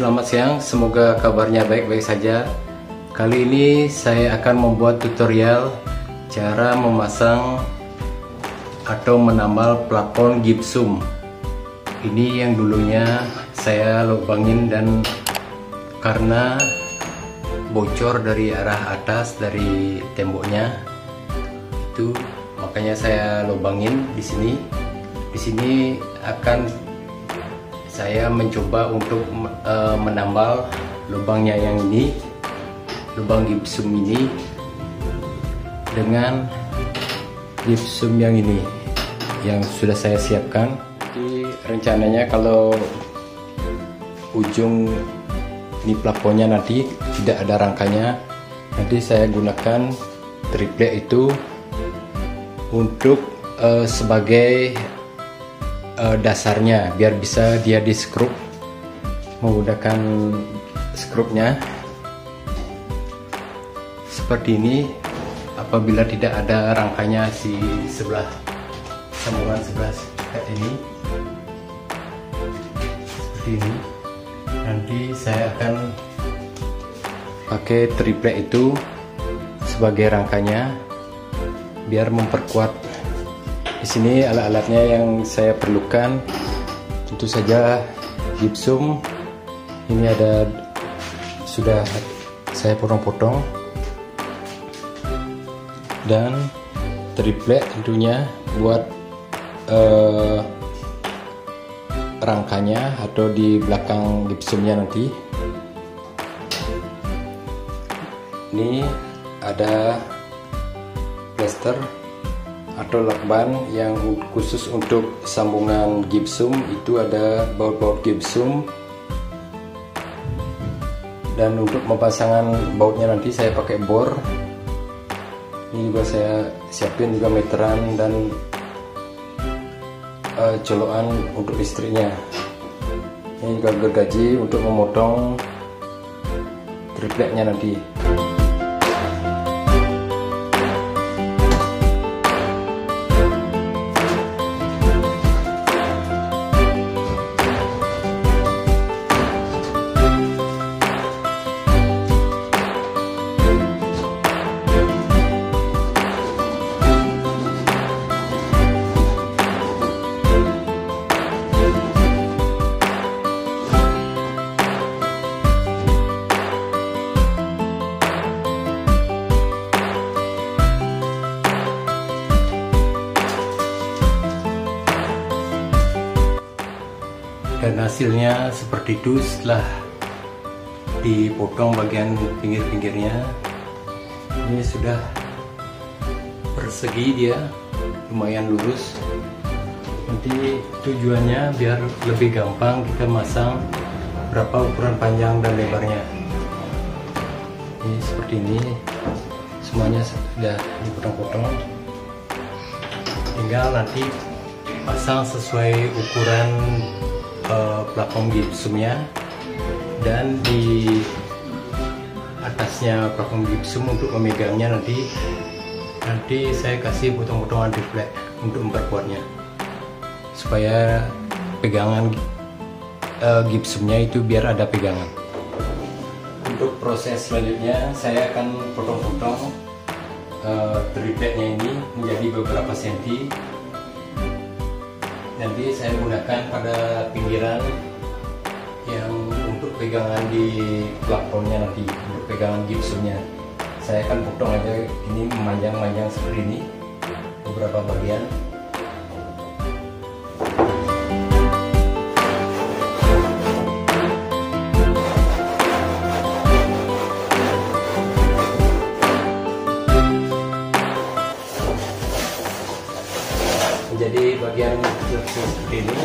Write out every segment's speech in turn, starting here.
selamat siang. Semoga kabarnya baik-baik saja. Kali ini saya akan membuat tutorial cara memasang atau menambal plafon gipsum. Ini yang dulunya saya lubangin dan karena bocor dari arah atas dari temboknya itu makanya saya lubangin di sini. Di sini akan saya mencoba untuk uh, menambal lubangnya yang ini lubang gipsum ini dengan gipsum yang ini yang sudah saya siapkan. Jadi rencananya kalau ujung ini plafonnya nanti tidak ada rangkanya nanti saya gunakan triplek itu untuk uh, sebagai uh, dasarnya biar bisa dia di skrup menggunakan skrupnya seperti ini apabila tidak ada rangkanya di sebelah sambungan sebelah ini. Seperti ini. Nanti saya akan pakai triplek itu sebagai rangkanya biar memperkuat di sini alat-alatnya yang saya perlukan tentu saja gipsum. Ini ada sudah saya potong-potong dan triplek tentunya buat uh, rangkanya atau di belakang gipsumnya nanti. Ini ada plaster atau lakban yang khusus untuk sambungan gipsum itu ada baut-baut gipsum dan untuk pemasangan bautnya nanti saya pakai bor. Ini juga saya siapin juga meteran dan uh, colokan untuk listriknya. Ini juga gergaji untuk memotong tripleknya nanti hasilnya seperti itu setelah dipotong bagian pinggir-pinggirnya ini sudah persegi dia lumayan lurus. Nanti tujuannya biar lebih gampang kita masang berapa ukuran panjang dan lebarnya. Ini seperti ini semuanya sudah dipotong-potong. Tinggal nanti pasang sesuai ukuran uh, platform gipsumnya. Dan di atasnya platform gipsum untuk memegangnya nanti nanti saya kasih potong-potongan reflek untuk memperkuatnya. Supaya pegangan uh, gipsumnya itu biar ada pegangan. Untuk proses selanjutnya saya akan potong-potong uh, tripleknya ini menjadi beberapa senti. Nanti saya gunakan pada pinggiran yang untuk pegangan di plafonnya nanti untuk pegangan gipsumnya saya akan potong aja ini memanjang-manjang seperti ini beberapa bagian. Menjadi bagian seperti ini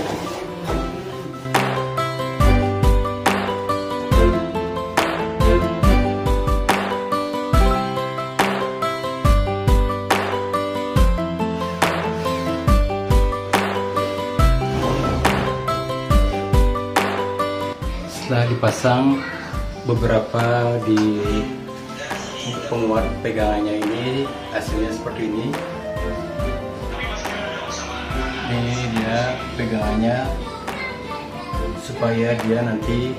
setelah dipasang beberapa di penguat pegangannya ini hasilnya seperti ini. Ini dia pegangannya supaya dia nanti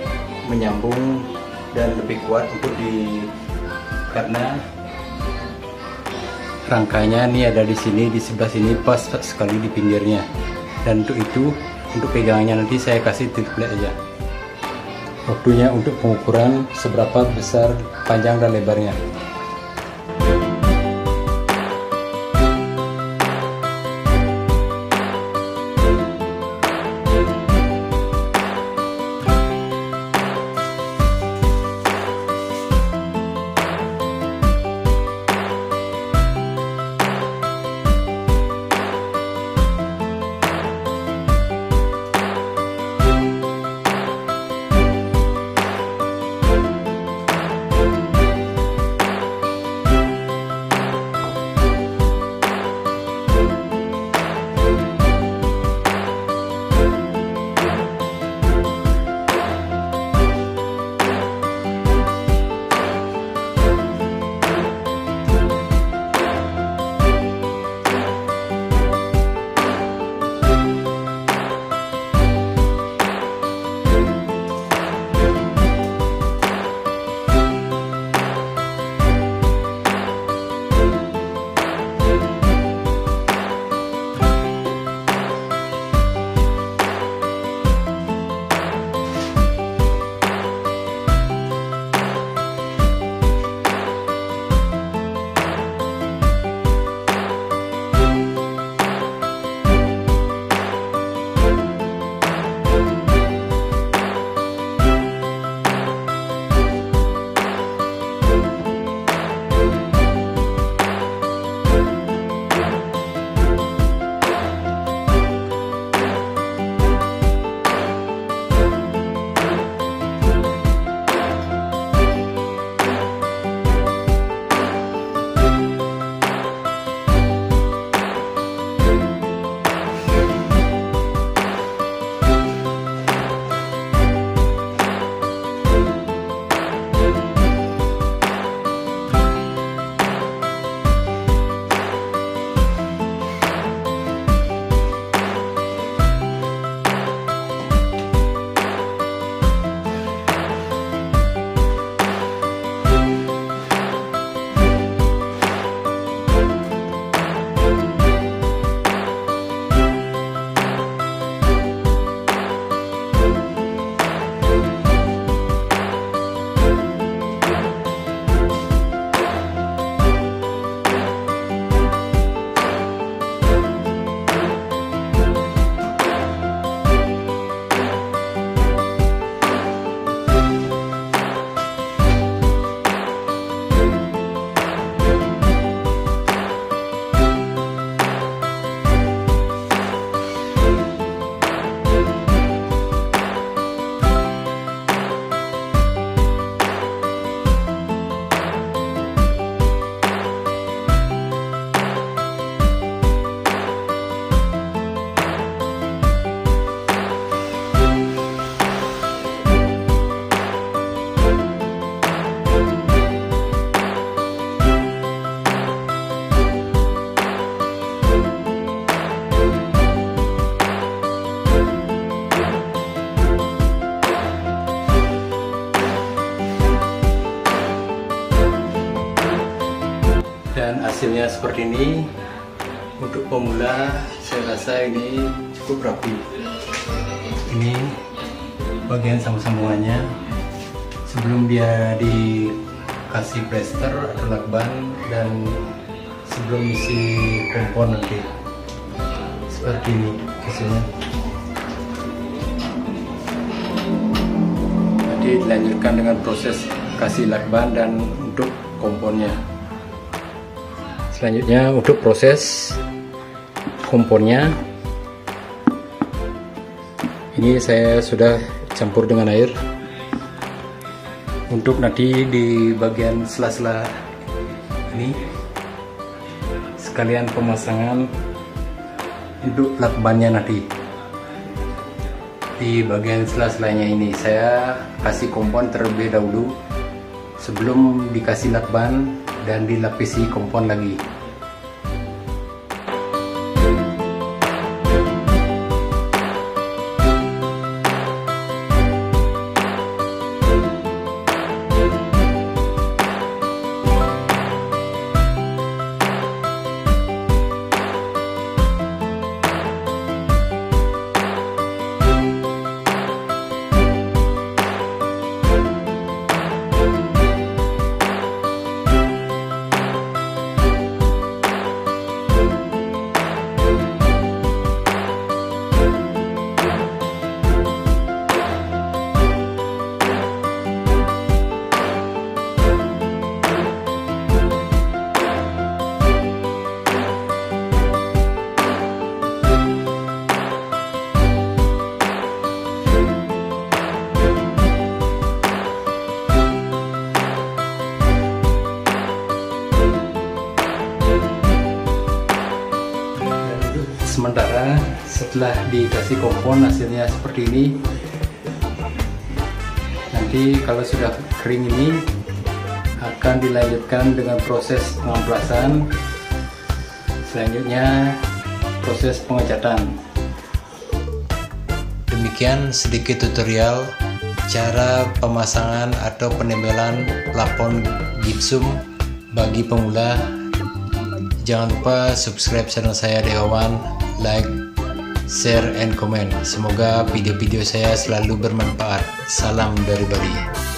menyambung dan lebih kuat untuk di karena rangkanya ini ada di sini di sebelah sini pas sekali di pinggirnya. Dan untuk itu untuk pegangannya nanti saya kasih triplek aja waktunya untuk pengukuran seberapa besar panjang dan lebarnya seperti ini. Untuk pemula saya rasa ini cukup rapi. Ini bagian sambung-sambungannya sebelum dia dikasih plaster atau lakban dan sebelum isi kompon nanti seperti ini hasilnya. Jadi dilanjutkan dengan proses kasih lakban dan untuk komponnya selanjutnya untuk proses komponnya. Ini saya sudah campur dengan air. Untuk nanti di bagian sela-sela ini sekalian pemasangan untuk lakbannya nanti. Di bagian sela-selanya ini saya kasih kompon terlebih dahulu sebelum dikasih lakban dan dilapisi kompon lagi setelah dikasih kompon hasilnya seperti ini. Nanti kalau sudah kering ini akan dilanjutkan dengan proses pengamplasan selanjutnya proses pengecatan. Demikian sedikit tutorial cara pemasangan atau penempelan plafon gipsum bagi pemula. Jangan lupa subscribe channel saya Dewawan like share and comment. Semoga video-video saya selalu bermanfaat. Salam dari Bali